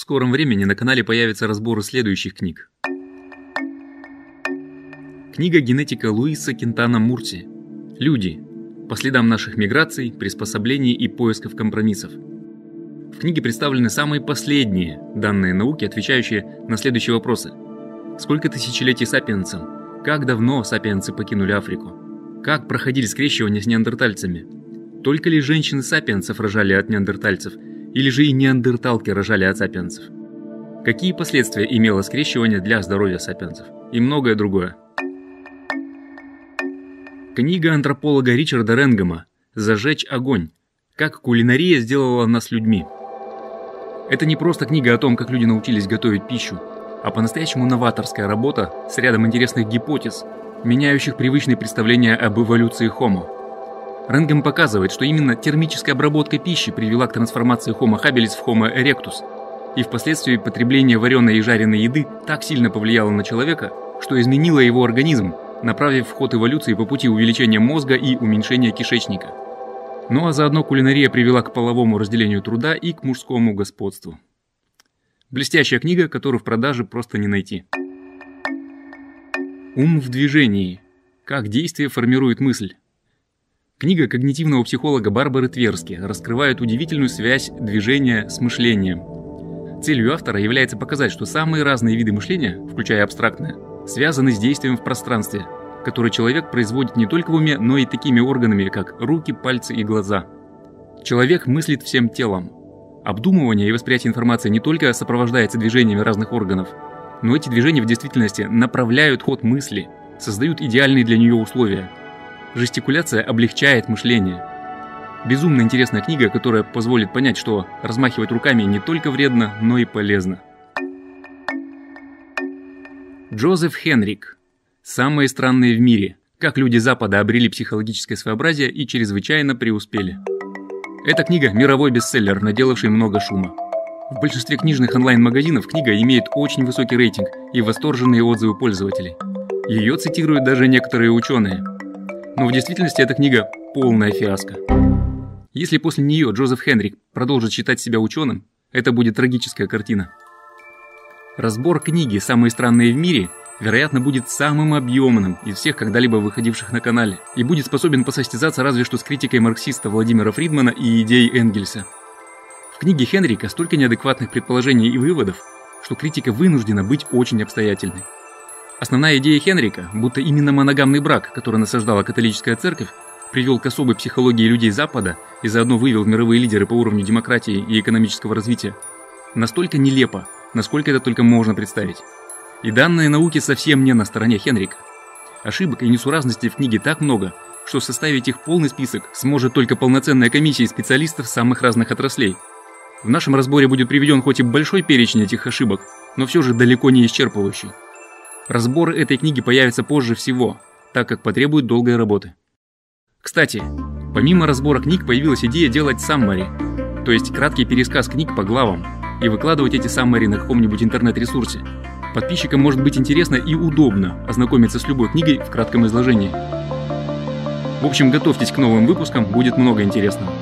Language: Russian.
В скором времени на канале появятся разборы следующих книг. Книга генетика Луиса Кентана Мурти. Люди. По следам наших миграций, приспособлений и поисков компромиссов. В книге представлены самые последние данные науки, отвечающие на следующие вопросы. Сколько тысячелетий сапиенсам? Как давно сапиенсы покинули Африку? Как проходили скрещивания с неандертальцами? Только ли женщины сапиенсов рожали от неандертальцев, или же и неандерталки рожали от сапиенсов? Какие последствия имело скрещивание для здоровья сапиенсов? И многое другое. Книга антрополога Ричарда Ренгема «Зажечь огонь. Как кулинария сделала нас людьми». Это не просто книга о том, как люди научились готовить пищу, а по-настоящему новаторская работа с рядом интересных гипотез, меняющих привычные представления об эволюции Homo. Ренгем показывает, что именно термическая обработка пищи привела к трансформации Homo habilis в Homo erectus, и впоследствии потребление вареной и жареной еды так сильно повлияло на человека, что изменило его организм, направив в ход эволюции по пути увеличения мозга и уменьшения кишечника. Ну а заодно кулинария привела к половому разделению труда и к мужскому господству. Блестящая книга, которую в продаже просто не найти. Ум в движении. Как действие формирует мысль. Книга когнитивного психолога Барбары Тверски раскрывает удивительную связь движения с мышлением. Целью автора является показать, что самые разные виды мышления, включая абстрактное, связаны с действием в пространстве, которое человек производит не только в уме, но и такими органами, как руки, пальцы и глаза. Человек мыслит всем телом. Обдумывание и восприятие информации не только сопровождается движениями разных органов, но эти движения в действительности направляют ход мысли, создают идеальные для нее условия. Жестикуляция облегчает мышление. Безумно интересная книга, которая позволит понять, что размахивать руками не только вредно, но и полезно. Джозеф Хенрик. Самые странные в мире. Как люди Запада обрели психологическое своеобразие и чрезвычайно преуспели. Эта книга – мировой бестселлер, наделавший много шума. В большинстве книжных онлайн-магазинов книга имеет очень высокий рейтинг и восторженные отзывы пользователей. Ее цитируют даже некоторые ученые. Но в действительности эта книга – полная фиаско. Если после нее Джозеф Хенрик продолжит считать себя ученым, это будет трагическая картина. Разбор книги «Самые странные в мире» вероятно будет самым объемным из всех когда-либо выходивших на канале и будет способен посостязаться разве что с критикой марксиста Владимира Фридмана и идей Энгельса – книге Хенрика столько неадекватных предположений и выводов, что критика вынуждена быть очень обстоятельной. Основная идея Хенрика, будто именно моногамный брак, который насаждала католическая церковь, привел к особой психологии людей Запада и заодно вывел мировые лидеры по уровню демократии и экономического развития, настолько нелепо, насколько это только можно представить. И данные науки совсем не на стороне Хенрика. Ошибок и несуразностей в книге так много, что составить их полный список сможет только полноценная комиссия специалистов самых разных отраслей – в нашем разборе будет приведен хоть и большой перечень этих ошибок, но все же далеко не исчерпывающий. Разбор этой книги появится позже всего, так как потребует долгой работы. Кстати, помимо разбора книг появилась идея делать саммари, то есть краткий пересказ книг по главам, и выкладывать эти саммари на каком-нибудь интернет-ресурсе. Подписчикам может быть интересно и удобно ознакомиться с любой книгой в кратком изложении. В общем, готовьтесь к новым выпускам, будет много интересного.